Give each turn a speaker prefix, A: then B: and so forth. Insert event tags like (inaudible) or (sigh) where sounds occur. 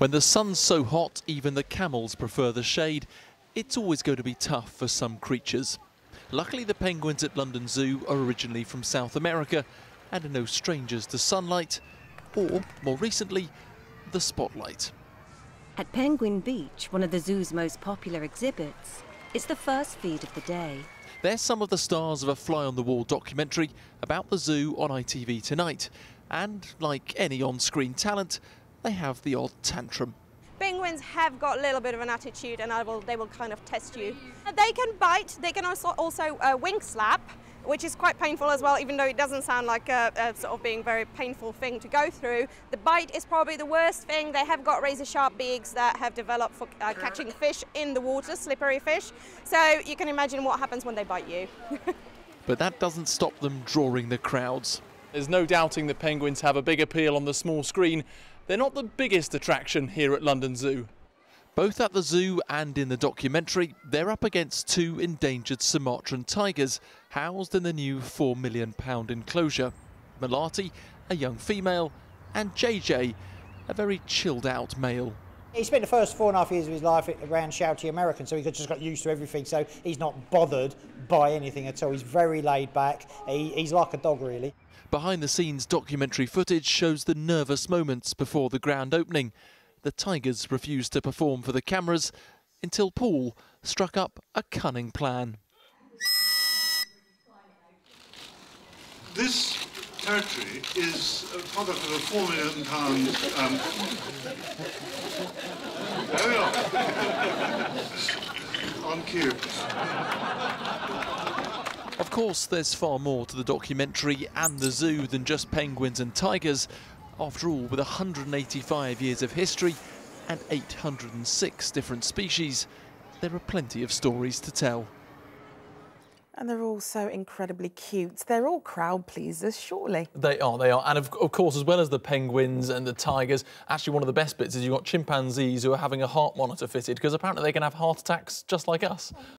A: When the sun's so hot, even the camels prefer the shade. It's always going to be tough for some creatures. Luckily, the penguins at London Zoo are originally from South America and are no strangers to sunlight, or, more recently, the spotlight.
B: At Penguin Beach, one of the zoo's most popular exhibits, it's the first feed of the day.
A: They're some of the stars of a fly on the wall documentary about the zoo on ITV tonight. And like any on screen talent, they have the odd tantrum.
C: Penguins have got a little bit of an attitude and will, they will kind of test you. They can bite, they can also, also uh, wing slap, which is quite painful as well, even though it doesn't sound like a, a, sort of being very painful thing to go through. The bite is probably the worst thing. They have got razor sharp beaks that have developed for uh, catching fish in the water, slippery fish. So you can imagine what happens when they bite you. (laughs)
A: but that doesn't stop them drawing the crowds.
D: There's no doubting that penguins have a big appeal on the small screen. They're not the biggest attraction here at London Zoo.
A: Both at the zoo and in the documentary, they're up against two endangered Sumatran tigers housed in the new £4 million enclosure. Melati, a young female, and Jae Jae, a very chilled out male.
E: He spent the first four and a half years of his life at around shouty American, so he just got used to everything. So he's not bothered by anything at all. He's very laid back. He, he's like a dog, really.
A: Behind the scenes documentary footage shows the nervous moments before the grand opening. The Tigers refused to perform for the cameras until Paul struck up a cunning plan.
F: This territory is a product of a four million pound. Um, there we
A: Of course, there's far more to the documentary and the zoo than just penguins and tigers. After all, with 185 years of history and 806 different species, there are plenty of stories to tell.
G: And they're all so incredibly cute. They're all crowd pleasers, surely.
D: They are, they are. And of, of, course, as well as the penguins and the tigers, actually one of the best bits is you've got chimpanzees who are having a heart monitor fitted because apparently they can have heart attacks just like us.